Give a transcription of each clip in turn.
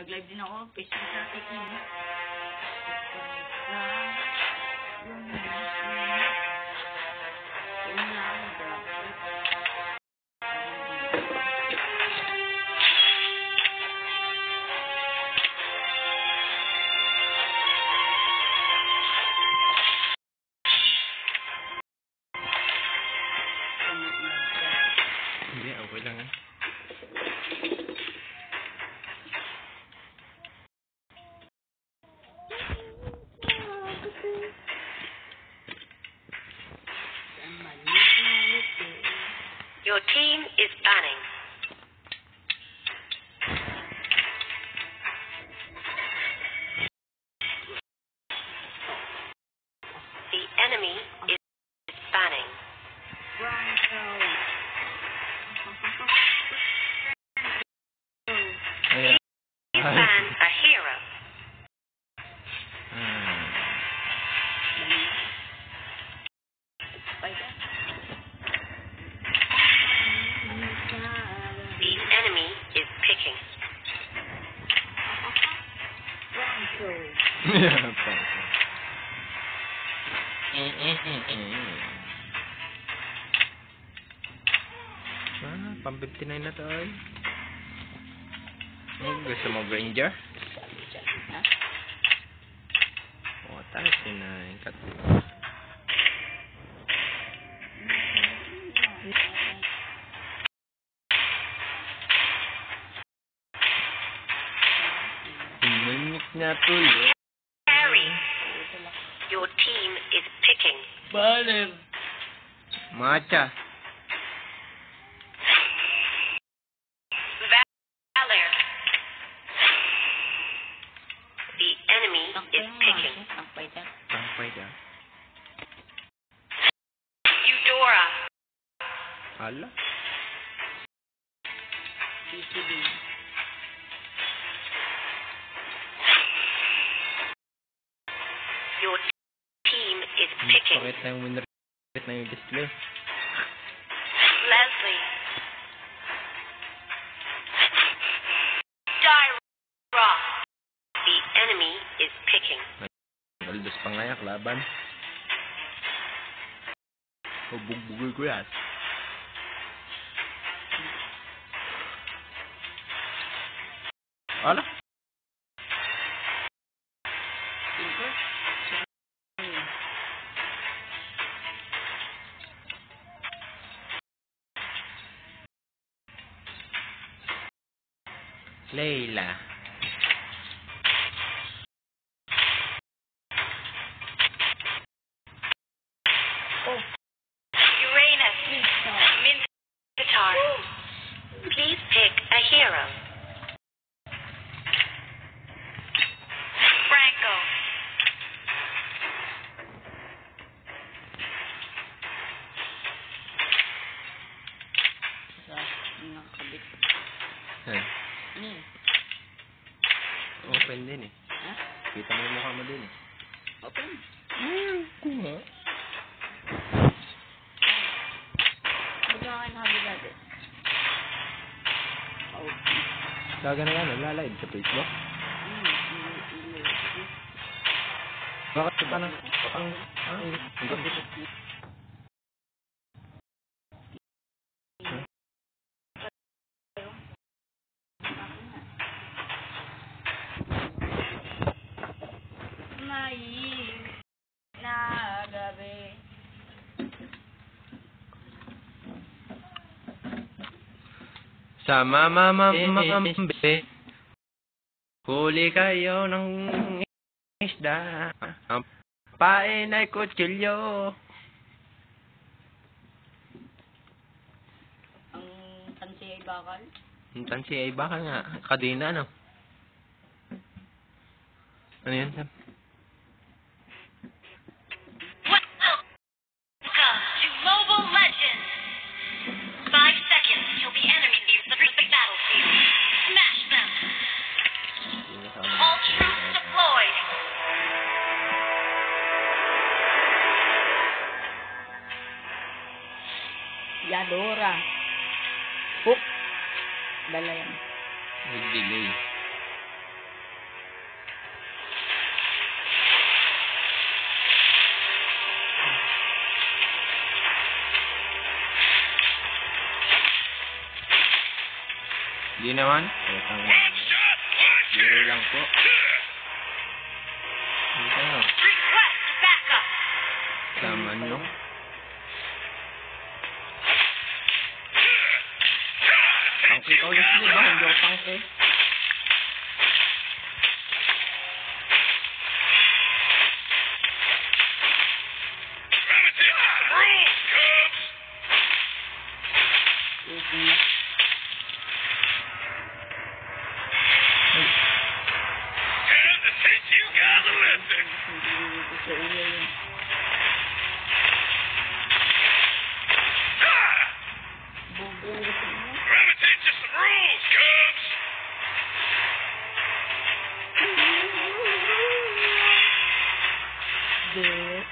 Nag-live din ako. Facebook natin Your team is banning. Ah, pang 59 na to ay. Oh, gusto mo Granger? Oh, 39. Kat Minute na tuloy. Harry, your team is picking. Baler. Macha. Valor. The enemy is picking. Takpay ka. Tampay ka. Eudora. Hala. Yung winner na yung display. Leslie. Dyra. The enemy is picking. Maldos pa nga yan, laban. Bubugbugol ko yan. Ala? Open din eh. Ha? Kita mo yung mukha mo din eh. Open. Hmm, ko nga. Magkakain na kami dati. Oh. Laga na yan, nagla-live sa Facebook. Mm, mm, mm, mm. Bakit ba nang... Ang... Ang... Ang... Sa mamamamambe, huli kayo ng isda. Ang pain ay kutsilyo. Ang tansi ay bakal. Ang tansi ay baka nga, kadina no? Ano yan, Sam? Dora. Hook. Dala yan. With delay. Hindi naman. Zero lang po. 你高，就四点半就放飞。it.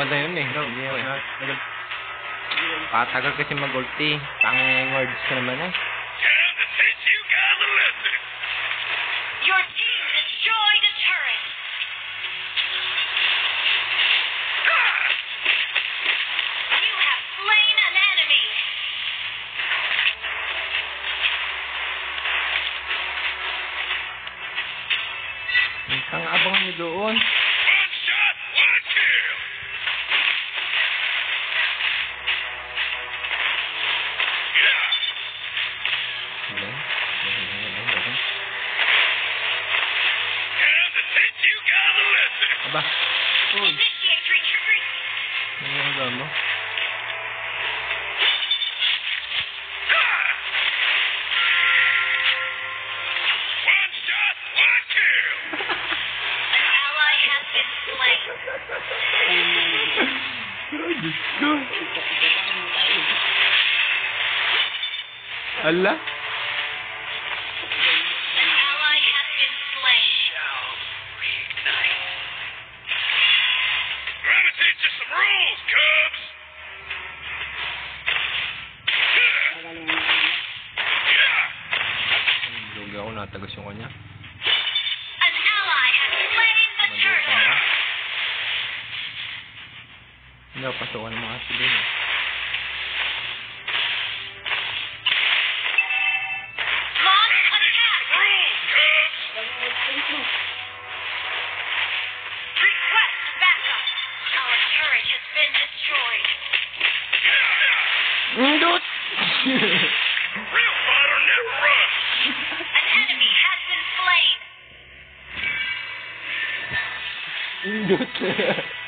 maganda yun eh. No, yeah. Patagal kasi mag-ulti. Panging words ka naman eh. Beh. Ui. Vediamo darlo. هلا Tapos yung kanya. An ally has slain the turtle. Hindi, pasokan mo kasi din. 嗯对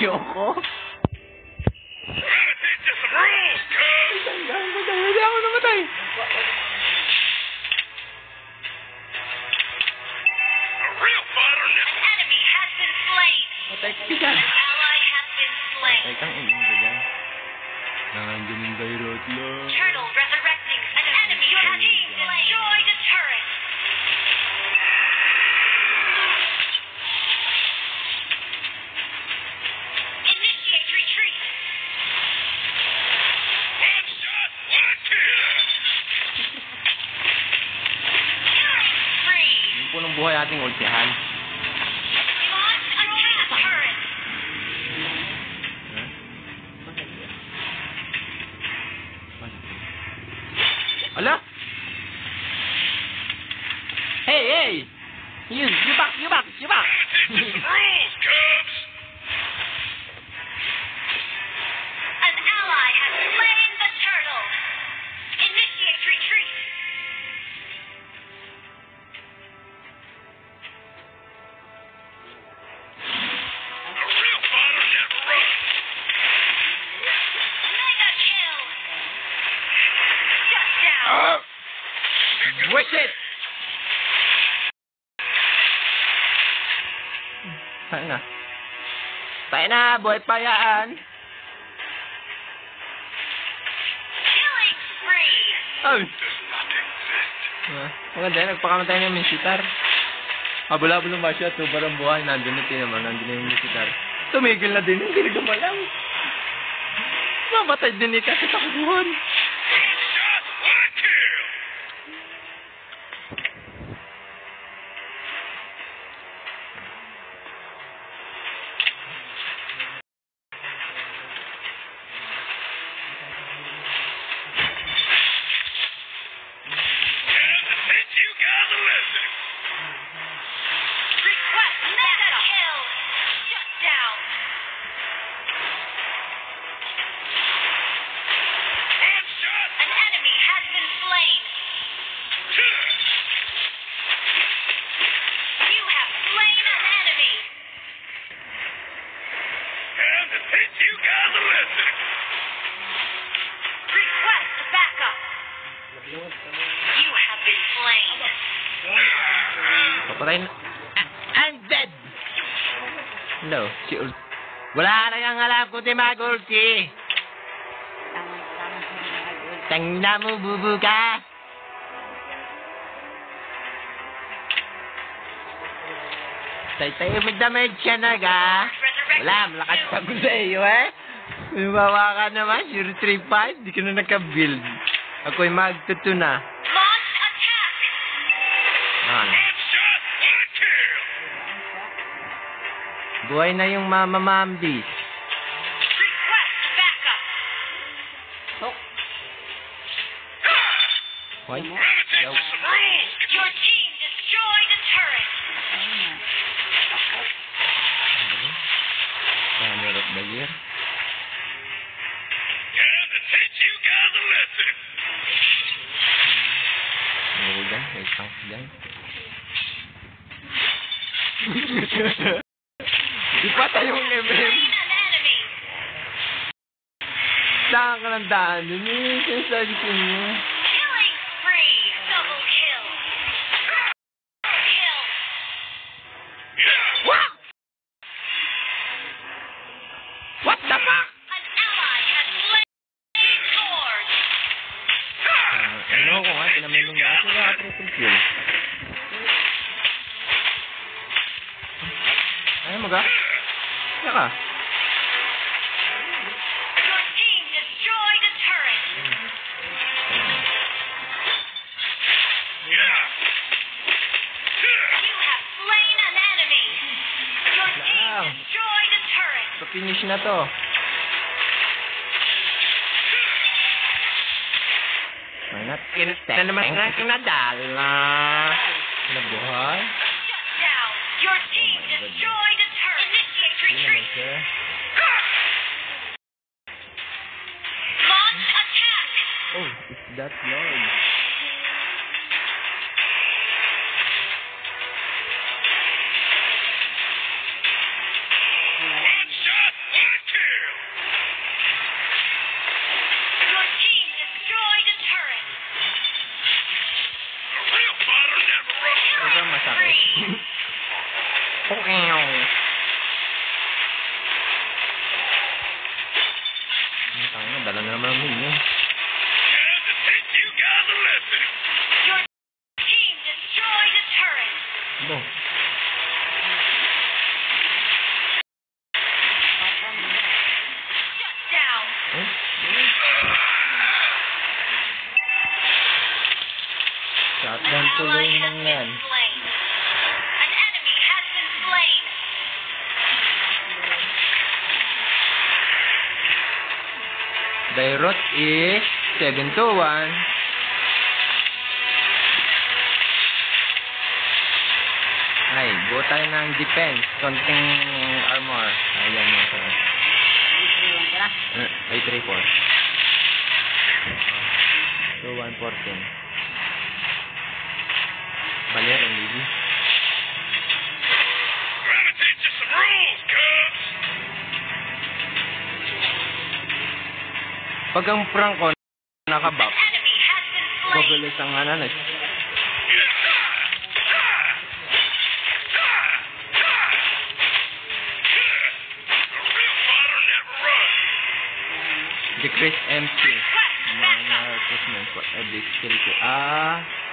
An never. enemy has been slain! Matay ka dyan. An ally has been slain! Ay, kang ining ka dyan. Nandiyan yung Dairot lang. Turtle nothing what you had. Buhay pa yan! Killing spree! Ay! Ah, maganda, nagpakamatay ng misitar. Habol-habol ng basya, tubar ang buhay, nandun na naman, nandun na yung misitar. Tumigil na din, hindi na gumalang. Mamatay din ika sa takbuhan. Ult. Wala na yung alam ko di mag-ulti. Tangna mo, bubu ka. Tay-tayo magdamage siya na. Resurrecting Wala, malakas pa ko sa iyo eh. Lumawa ka naman, 035, di ka na naka-build. Ako'y magtuto Buhay na yung mama mambis. Request backup! You some rules. Your team destroyed a turret! Runner of the year. Time to teach you guys a lesson. Ano ko dyan? May tank tayong MM. Saan ka ng daan? Yun yung sinasabi ko niyo. finish na to. Manat. Na naman na kinadala. Ah. Nabuhay. Now, your. Initiate retreat. Attack. Oh, it's that large. By root is 7 to 1. Ay, buo tayo ng defense. Konting armor. Ayan mo. Ay, 3, 4. So, 1, 14. Bali, ang Pag ang prank ko, nakabap, mabilis ang hananas. The Chris MC. Mga na-harassment for every eh, skill ko. Ah...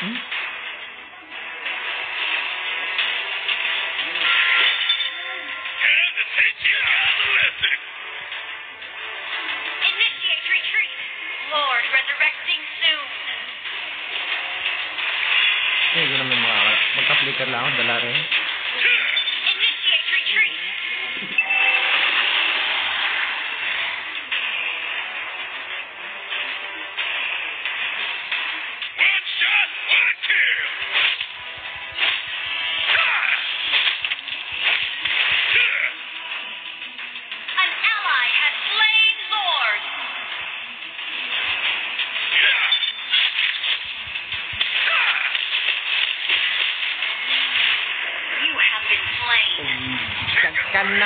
Hmm?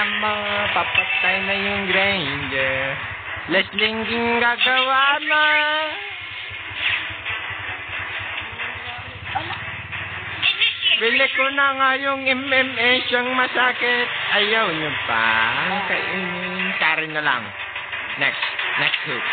lamang papatay na yung Granger. Less linking gagawa na. Bili ko na nga yung MMA siyang masakit. Ayaw niyo pa. Kainin. Tarin na lang. Next. Next hook.